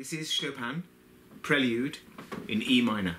This is Chopin, Prelude in E minor.